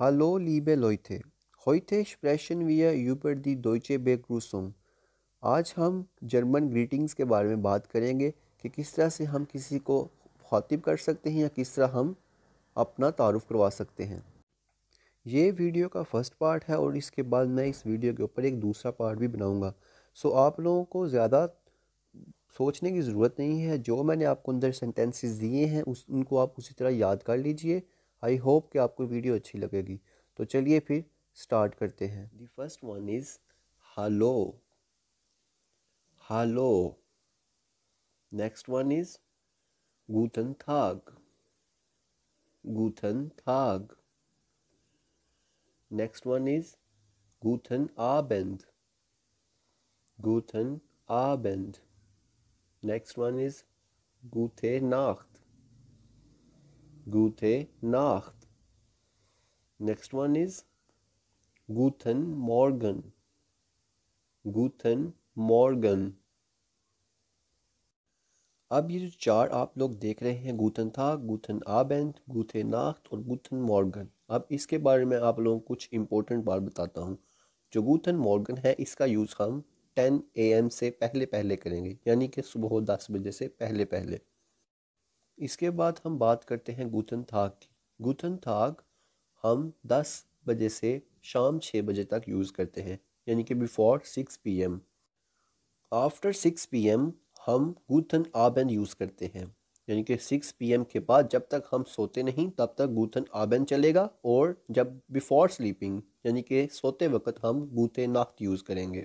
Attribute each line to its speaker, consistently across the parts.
Speaker 1: Hallo liebe Leute, heute sprechen wir über die deutsche Begrüßung. आज हम German greetings के बारे में बात करेंगे कि किस तरह से हम किसी को खातिब कर सकते हैं या किस तरह हम अपना तारुफ करवा सकते हैं। ये वीडियो का फ़र्स्ट पार्ट है और इसके बाद मैं इस वीडियो के ऊपर एक दूसरा पार्ट भी बनाऊँगा। सो आप लोगों को ज़्यादा सोचने की ज़रूरत नहीं है। जो मैंने आपको अंदर सेंटेंसेस दिए हैं उस उनको आप उसी तरह याद कर लीजिए। आई होप कि आपको वीडियो अच्छी लगेगी। तो चलिए फिर स्टार्ट करते हैं। दी फ़र्स्ट वन इज़ हालो हालो नेक्स्ट वन इज़ गूटन थाग गूटन थाग नेक्स्ट वन इज़ गूटन आबेंद गूटन आबेंद Next one is, Gute Nacht. Gute Nacht. Next one is Guten Morgen. Guten Morgen. अब ये जो चार आप लोग देख रहे हैं गूथन था गूथन आबेंट गूथे नाख्त और गूथन मॉर्गन अब इसके बारे में आप लोगों को कुछ इंपॉर्टेंट बात बताता हूँ जो गूथन मॉर्गन है, इसका यूज़ हम टेन ए एम से पहले पहले करेंगे, यानी कि सुबह दस बजे से पहले पहले इसके बाद हम बात करते हैं गुतन थाग की। गुतन थाग हम दस बजे से शाम छः बजे तक यूज़ करते हैं, यानी कि before six P M after six P M हम गुथन आबेन यूज़ करते हैं, यानी कि सिक्स पी एम के बाद जब तक हम सोते नहीं, तब तक गुथन आबेन चलेगा, और जब बिफोर स्लीपिंग यानी कि सोते वक्त हम गुते नाख्त यूज़ करेंगे।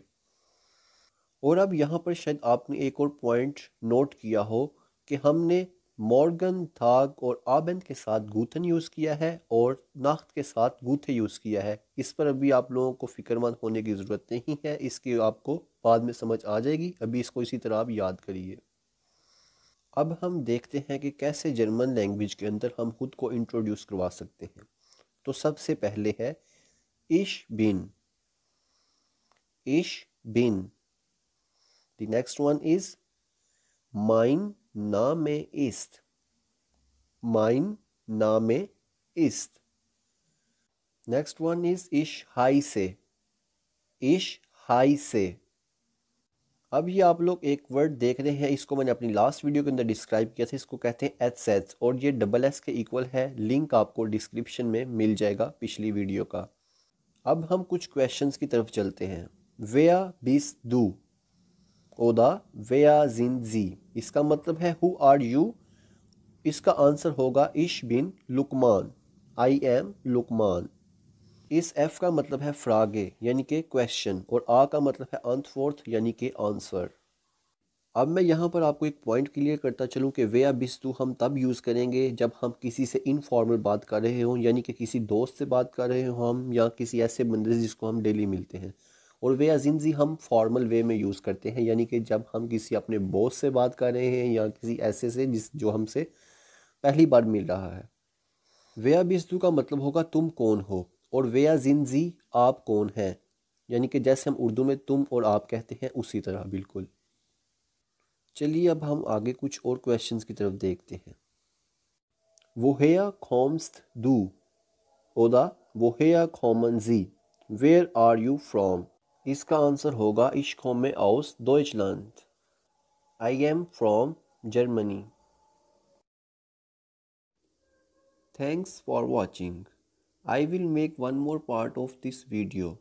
Speaker 1: और अब यहाँ पर शायद आपने एक और पॉइंट नोट किया हो कि हमने मॉर्गन, थाग और आबंद के साथ गूथन यूज़ किया है और नाख्त के साथ गूथे यूज़ किया है। इस पर अभी आप लोगों को फ़िक्रमंद होने की ज़रूरत नहीं है। इसकी आपको बाद में समझ आ जाएगी। अभी इसको इसी तरह आप याद करिए। अब हम देखते हैं कि कैसे जर्मन लैंग्वेज के अंदर हम खुद को इंट्रोड्यूस करवा सकते हैं। तो सबसे पहले है, इश बिन। इश बिन। The next one is Mein Name ist. Mein Name ist. Next one is Ich heiße. Ich heiße. अब ये आप लोग एक वर्ड देख रहे हैं, इसको मैंने अपनी लास्ट वीडियो के अंदर डिस्क्राइब किया था, इसको कहते हैं एच एच और ये डबल एस के इक्वल है लिंक आपको डिस्क्रिप्शन में मिल जाएगा पिछली वीडियो का अब हम कुछ क्वेश्चंस की तरफ़ चलते हैं वेया बिस दू ओदा वेया जिन जी इसका मतलब है हु आर यू इसका आंसर होगा इश बिन लुकमान आई एम लुकमान इस एफ़ का मतलब है, फ्रागे, यानी कि क्वेश्चन और आ का मतलब है अंत फोर्थ यानी कि आंसर अब मैं यहाँ पर आपको एक पॉइंट क्लियर करता चलूँ कि वे बिस्तु हम तब यूज़ करेंगे जब हम किसी से इनफॉर्मल बात कर रहे हों, यानी कि किसी दोस्त से बात कर रहे हों हम, या किसी ऐसे बंदे से जिसको हम डेली मिलते हैं। और वे अजिनजी हम फॉर्मल वे में यूज़ करते हैं, यानी कि जब हम किसी अपने बॉस से बात कर रहे हैं या किसी ऐसे से जिस, जो हमसे पहली बार मिल रहा है। वेया बिस्तु का मतलब होगा तुम कौन हो और वेया जिनजी आप कौन हैं? यानी कि जैसे हम उर्दू में तुम और आप कहते हैं उसी तरह, बिल्कुल। चलिए अब हम आगे कुछ और क्वेश्चंस की तरफ़ देखते हैं। वो हेया खोम्स्त दू? ओदा वो हेया खोमन जी वेयर आर यू फ्रॉम इसका आंसर होगा इश komme aus Deutschland. I am from Germany Thanks for watching. I will make one more part of this video.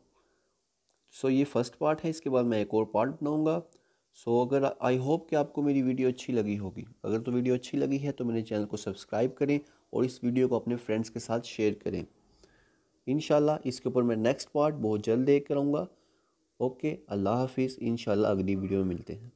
Speaker 1: So ये फ़र्स्ट पार्ट है इसके बाद मैं एक और पार्ट बनाऊँगा सो so, अगर आई होप कि आपको मेरी वीडियो अच्छी लगी होगी अगर तो वीडियो अच्छी लगी है तो मेरे चैनल को सब्सक्राइब करें और इस वीडियो को अपने फ्रेंड्स के साथ शेयर करें इन इसके ऊपर मैं नेक्स्ट पार्ट बहुत जल्द देख कराऊँगा ओके अल्लाह हाफिज़ इन अगली वीडियो में मिलते हैं।